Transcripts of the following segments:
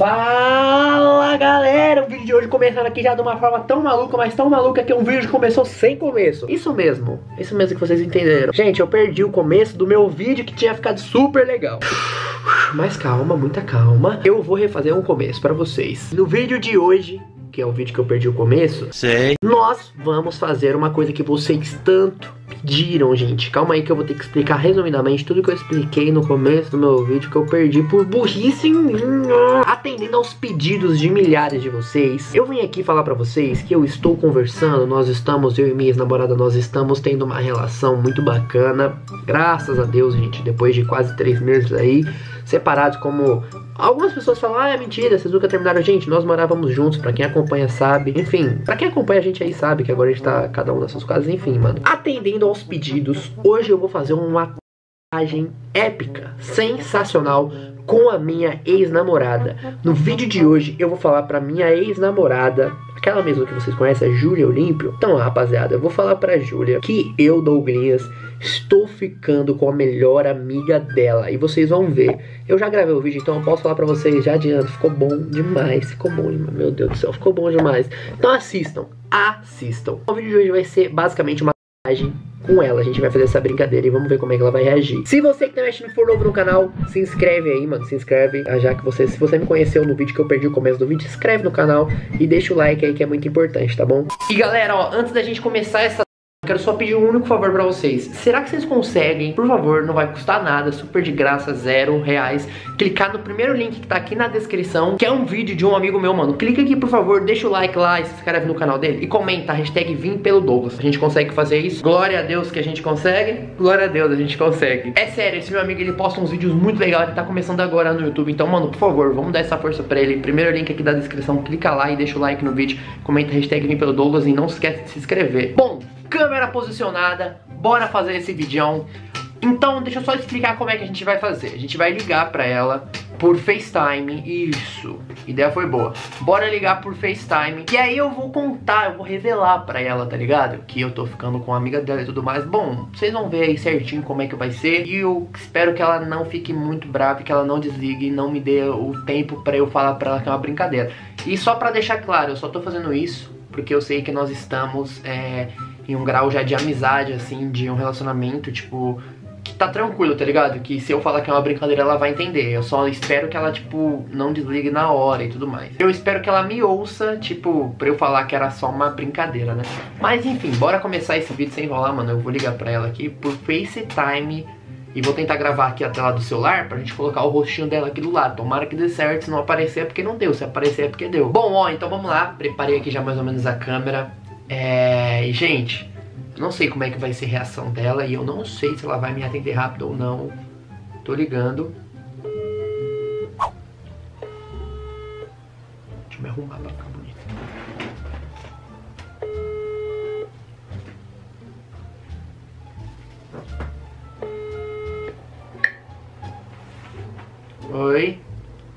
Fala galera, o vídeo de hoje começando aqui já de uma forma tão maluca, mas tão maluca que um vídeo começou sem começo. Isso mesmo, isso mesmo que vocês entenderam. Gente, eu perdi o começo do meu vídeo que tinha ficado super legal. Mas calma, muita calma. Eu vou refazer um começo pra vocês. No vídeo de hoje, que é o vídeo que eu perdi o começo Sei. Nós vamos fazer uma coisa que vocês tanto pediram, gente. Calma aí que eu vou ter que explicar resumidamente tudo que eu expliquei no começo do meu vídeo que eu perdi por burrice minha. Atendendo aos pedidos de milhares de vocês, eu vim aqui falar pra vocês que eu estou conversando, nós estamos, eu e minha ex-namorada, nós estamos tendo uma relação muito bacana. Graças a Deus, gente, depois de quase três meses aí, separados como Algumas pessoas falam, ah, é mentira, vocês nunca terminaram. Gente, nós morávamos juntos, pra quem acompanha sabe. Enfim, pra quem acompanha a gente aí sabe que agora a gente tá cada um nas suas casas. Enfim, mano. Atendendo aos pedidos, hoje eu vou fazer uma viagem épica, sensacional com a minha ex-namorada. No vídeo de hoje eu vou falar pra minha ex-namorada, aquela mesma que vocês conhecem, a Júlia Olímpio. Então, rapaziada, eu vou falar pra Júlia que eu, Douglas, estou ficando com a melhor amiga dela. E vocês vão ver. Eu já gravei o vídeo, então eu posso falar pra vocês já adianto. Ficou bom demais, ficou bom demais. Meu Deus do céu, ficou bom demais. Então assistam, assistam. O vídeo de hoje vai ser basicamente uma com ela. A gente vai fazer essa brincadeira e vamos ver como é que ela vai reagir. Se você que tá mexendo for novo no canal, se inscreve aí, mano. Se inscreve, ah, já que você, se você me conheceu no vídeo que eu perdi o começo do vídeo, se inscreve no canal e deixa o like aí que é muito importante, tá bom? E galera, ó, antes da gente começar essa Quero só pedir um único favor pra vocês. Será que vocês conseguem, por favor, não vai custar nada, super de graça, zero reais, clicar no primeiro link que tá aqui na descrição, que é um vídeo de um amigo meu, mano. Clica aqui, por favor, deixa o like lá e se inscreve no canal dele e comenta hashtag Vim pelo Douglas. A gente consegue fazer isso. Glória a Deus que a gente consegue. Glória a Deus a gente consegue. É sério, esse meu amigo, ele posta uns vídeos muito legais, ele tá começando agora no YouTube. Então, mano, por favor, vamos dar essa força pra ele. Primeiro link aqui da descrição, clica lá e deixa o like no vídeo, comenta hashtag Vim pelo Douglas e não esquece de se inscrever. Bom, câmera posicionada, bora fazer esse vídeo. Então, deixa eu só explicar como é que a gente vai fazer. A gente vai ligar pra ela por FaceTime, isso, ideia foi boa. Bora ligar por FaceTime, e aí eu vou contar, eu vou revelar pra ela, tá ligado? Que eu tô ficando com a amiga dela e tudo mais. Bom, vocês vão ver aí certinho como é que vai ser, e eu espero que ela não fique muito brava, que ela não desligue, não me dê o tempo pra eu falar pra ela que é uma brincadeira. E só pra deixar claro, eu só tô fazendo isso porque eu sei que nós estamos é, em um grau já de amizade, assim, de um relacionamento, tipo, que tá tranquilo, tá ligado? Que se eu falar que é uma brincadeira, ela vai entender. Eu só espero que ela, tipo, não desligue na hora e tudo mais. Eu espero que ela me ouça, tipo, pra eu falar que era só uma brincadeira, né? Mas enfim, bora começar esse vídeo sem enrolar, mano. Eu vou ligar pra ela aqui por FaceTime. E vou tentar gravar aqui a tela do celular pra gente colocar o rostinho dela aqui do lado. Tomara que dê certo, se não aparecer é porque não deu, se aparecer é porque deu. Bom, ó, então vamos lá. Preparei aqui já mais ou menos a câmera. É... Gente, não sei como é que vai ser a reação dela e eu não sei se ela vai me atender rápido ou não. Tô ligando. Deixa eu me arrumar pra ficar bonito. Oi.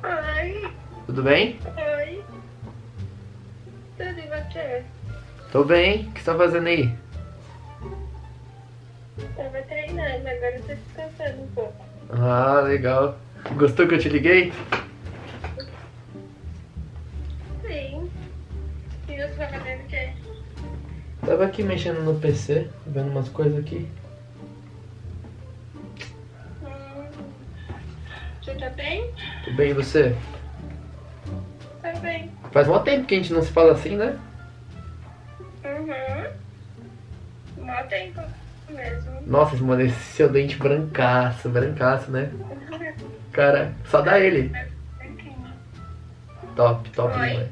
Oi. Tudo bem? Oi. Tudo e você? Tô bem. O que você tá fazendo aí? Tava treinando, agora eu tô descansando um pouco. Ah, legal. Gostou que eu te liguei? Sim. E você tá fazendo o quê? Tava aqui mexendo no PC, vendo umas coisas aqui. Hum. Você tá bem? Tudo bem e você? Tá bem. Faz mó tempo que a gente não se fala assim, né? Tempo mesmo. Nossa, mano, esse seu dente brancaço, brancaço, né? Cara, só dá ele. Top, top Oi. demais.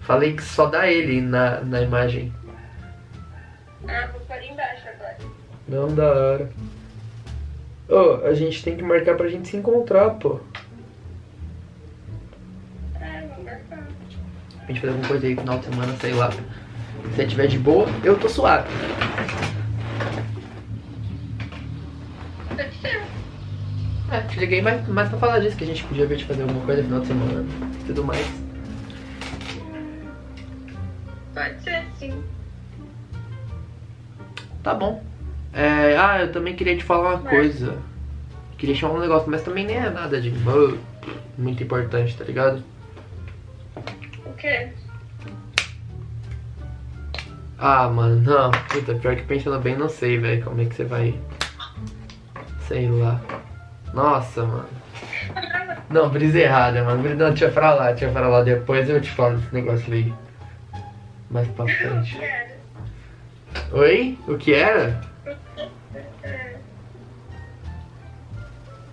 Falei que só dá ele na, na imagem. Ah, vou pôr embaixo agora. Não da hora. Ô, a gente tem que marcar pra gente se encontrar, pô. Ah. A gente fazer alguma coisa aí no final de semana, sei lá. Se você tiver de boa, eu tô suave. É, te liguei mais, mais pra falar disso, que a gente podia ver de fazer alguma coisa no final de semana e tudo mais. Pode ser sim. Tá bom. É, ah, eu também queria te falar uma coisa. Queria te falar um negócio, mas também nem é nada de mu- muito importante, tá ligado? quê? Ah, mano, não. Puta, pior que pensando bem, não sei, velho. Como é que você vai. Sei lá. Nossa, mano. Não, brisa errada, mano. Brisa- Não, deixa eu falar, deixa eu falar depois eu te falo desse negócio aí. Mais pra frente. Oi? O que era?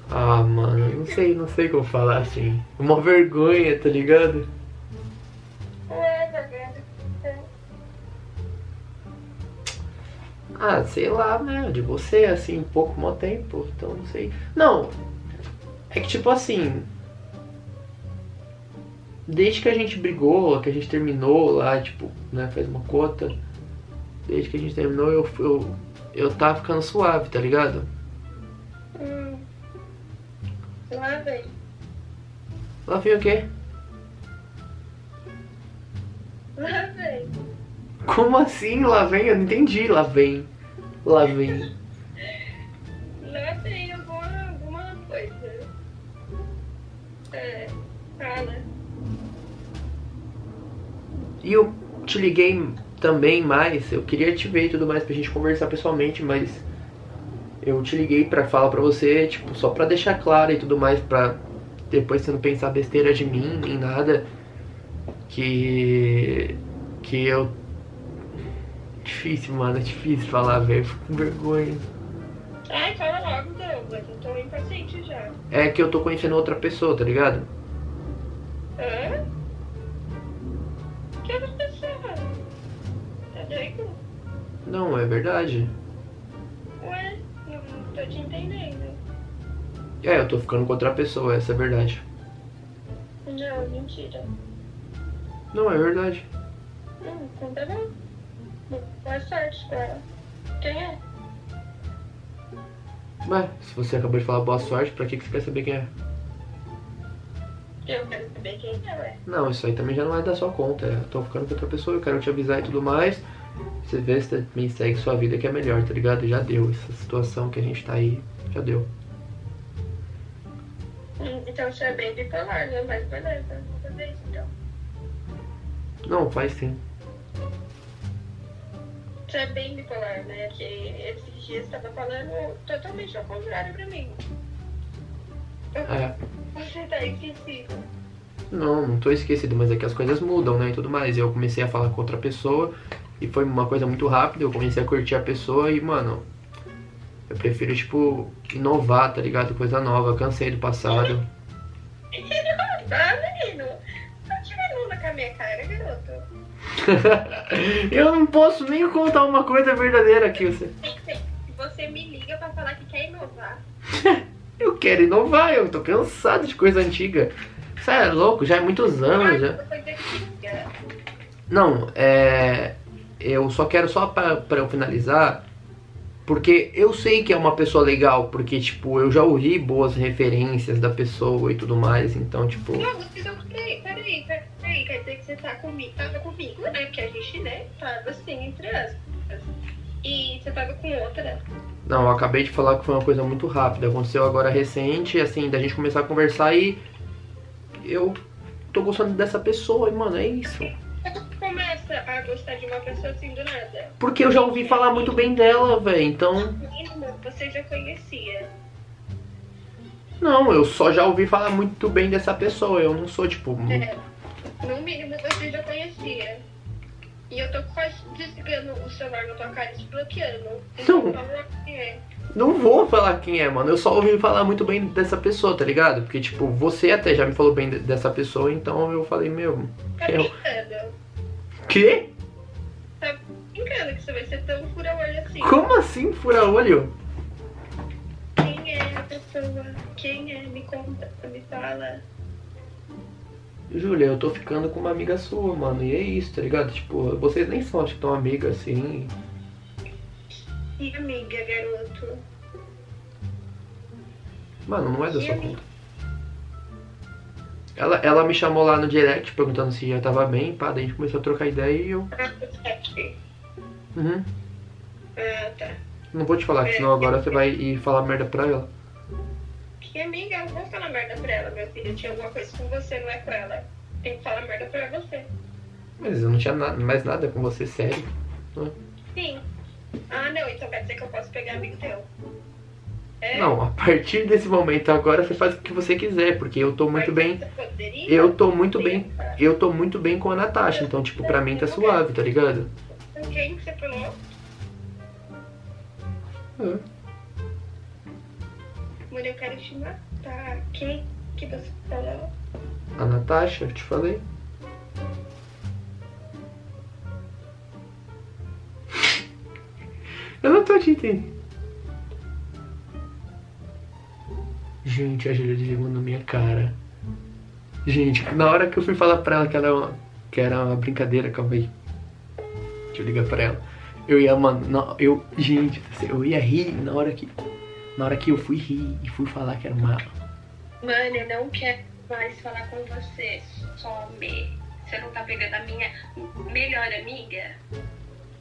Ah, mano, não sei, não sei como falar assim. Uma vergonha, tá ligado? Ah, sei lá, né? De você, assim, pouco mó tempo, então não sei. Não, é que tipo assim. Desde que a gente brigou, que a gente terminou lá, tipo, né, faz uma cota. Desde que a gente terminou, eu, eu, eu tava ficando suave, tá ligado? Hum. Lá vem. Lá vem o quê? Lá vem. Como assim? Lá vem? Eu não entendi. Lá vem. Lá vem. Lá vem alguma, alguma coisa. É. Fala. E eu te liguei também mais, eu queria te ver e tudo mais pra gente conversar pessoalmente, mas eu te liguei pra falar pra você, tipo, só pra deixar claro e tudo mais, pra depois você não pensar besteira de mim, nem nada, que. que eu. Difícil, mano, é difícil falar, velho, fico com vergonha. Ai, fala logo, Douglas. Eu tô impaciente já. É que eu tô conhecendo outra pessoa, tá ligado? Hã? Que outra pessoa? Tá doido? Não, é verdade. Ué, não tô te entendendo. É, eu tô ficando com outra pessoa, essa é a verdade. Não, mentira. Não, é verdade. Hum, então tá bom. Boa sorte com ela. Quem é? Ué, se você acabou de falar boa sorte, pra que que você quer saber quem é? Eu quero saber quem é, ué. Não, isso aí também já não é da sua conta. Eu tô ficando com outra pessoa, eu quero te avisar e tudo mais. Você vê se também segue sua vida que é melhor, tá ligado? Já deu. Essa situação que a gente tá aí, já deu. Hum, então você é bem bipolar, né? Mas beleza, vamos fazer isso então. Não, faz sim. Você é bem bipolar, né? Que esses dias você tava falando totalmente ao contrário pra mim. É. Você tá esquecido. Não, não tô esquecido, mas é que as coisas mudam, né? E tudo mais. Eu comecei a falar com outra pessoa e foi uma coisa muito rápida. Eu comecei a curtir a pessoa e, mano, eu prefiro, tipo, inovar, tá ligado? Coisa nova. Cansei do passado. eu não posso nem contar uma coisa verdadeira aqui. Você... Você me liga pra falar que quer inovar. Eu quero inovar, eu tô cansado de coisa antiga. Você é louco, já é muitos anos já. Não, é. Eu só quero só pra, pra eu finalizar. Porque eu sei que é uma pessoa legal, porque, tipo, eu já ouvi boas referências da pessoa e tudo mais, então, tipo. Não, você não. Peraí, peraí, peraí. Quer dizer que você tá comigo. Tava comigo, né? Porque a gente, né? Tava assim, entre aspas. E você tava com outra. Não, eu acabei de falar que foi uma coisa muito rápida. Aconteceu agora recente, assim, da gente começar a conversar e. Eu tô gostando dessa pessoa, e, mano, é isso. Começa a gostar de uma pessoa assim do nada. Porque eu já ouvi falar muito bem dela, velho, então. Você já conhecia. Não, eu só já ouvi falar muito bem dessa pessoa. Eu não sou, tipo. É. No mínimo você já conhecia. E eu tô quase desligando o celular na tua cara e desbloqueando. Então Não. fala quem é. Não vou falar quem é, mano. Eu só ouvi falar muito bem dessa pessoa, tá ligado? Porque, tipo, você até já me falou bem de- dessa pessoa, então eu falei, meu. Tá Eu... brincando. Quê? Tá brincando que você vai ser tão fura-olho assim. Como assim, fura-olho? Quem é a pessoa? Quem é? Me conta, me fala. Júlia, eu tô ficando com uma amiga sua, mano. E é isso, tá ligado? Tipo, vocês nem são, acho que tão amigas assim. E amiga, garoto? Mano, não é da E sua amiga? conta. Ela, ela me chamou lá no direct perguntando se já tava bem, pá, daí a gente começou a trocar ideia e eu. Ah, você Uhum. Ah, tá. Não vou te falar, senão agora você vai ir falar merda pra ela. Que amiga, eu vou falar merda pra ela, meu filho. Eu tinha alguma coisa com você, não é com ela. Quem fala merda pra você. Mas eu não tinha na- mais nada com você, sério. Sim. Ah, não, então quer dizer que eu posso pegar amigo teu. É? Não, a partir desse momento agora você faz o que você quiser, porque eu tô muito bem. você poderia? Eu tô muito bem. Eu tô muito bem com a Natasha, então, tipo, pra mim tá suave, tá ligado? Com quem que você falou? É. Mulher, eu quero te matar. Quem que você falou? A Natasha, eu te falei. Eu não tô te entendendo. Gente, a Julia desligou na minha cara. Gente, na hora que eu fui falar pra ela que era uma, que era uma brincadeira, calma aí. Deixa eu ligar pra ela. Eu ia, mano, não, eu, gente, eu ia rir na hora que, na hora que eu fui rir e fui falar que era uma, Mano, eu não quero mais falar com você. Some. Você não tá pegando a minha melhor amiga?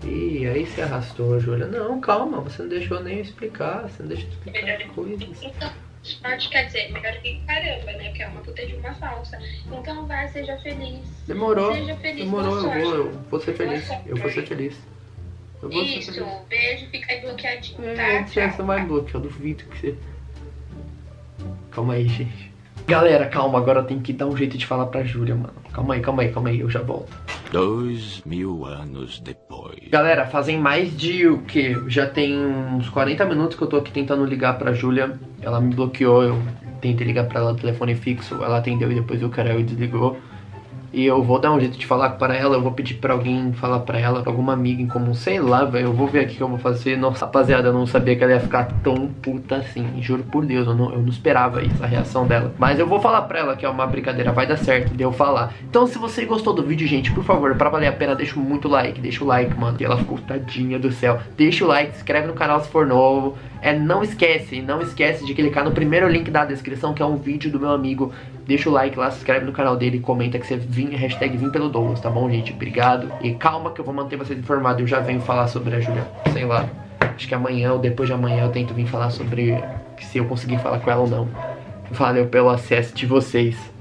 Ih, aí você arrastou, Júlia. Não, calma, você não deixou nem eu explicar, você não deixou explicar as coisas. Então, sorte quer dizer, melhor que caramba, né? Porque é uma puta de uma falsa. Então vai, seja feliz. Demorou, Seja feliz. demorou, eu vou, eu vou ser feliz, eu vou ser feliz. Eu vou Isso, feliz. beijo, fica aí bloqueadinho, É, tá? você bloquear, eu duvido que você. Calma aí, gente. Galera, calma, agora eu tenho que dar um jeito de falar pra Júlia, mano. Calma aí, calma aí, calma aí, eu já volto. Dois mil anos depois. Galera, fazem mais de o que? Já tem uns 40 minutos que eu tô aqui tentando ligar pra Júlia. Ela me bloqueou, eu tentei ligar pra ela no telefone fixo, ela atendeu e depois o cara desligou. E eu vou dar um jeito de falar para ela, eu vou pedir pra alguém falar pra ela, pra alguma amiga em comum, sei lá, velho. Eu vou ver aqui o que eu vou fazer. Nossa, rapaziada, eu não sabia que ela ia ficar tão puta assim. Juro por Deus, eu não, eu não esperava isso, a reação dela. Mas eu vou falar pra ela que é uma brincadeira, vai dar certo de eu falar. Então, se você gostou do vídeo, gente, por favor, pra valer a pena, deixa muito like, deixa o like, mano. E ela ficou tadinha do céu. Deixa o like, se inscreve no canal se for novo. É, não esquece, não esquece de clicar no primeiro link da descrição, que é um vídeo do meu amigo. Deixa o like lá, se inscreve no canal dele comenta que você vim, hashtag vim pelo Douglas, tá bom, gente? Obrigado. E calma que eu vou manter vocês informados. Eu já venho falar sobre a Julia, sei lá. Acho que amanhã ou depois de amanhã eu tento vir falar sobre se eu conseguir falar com ela ou não. Valeu pelo acesso de vocês.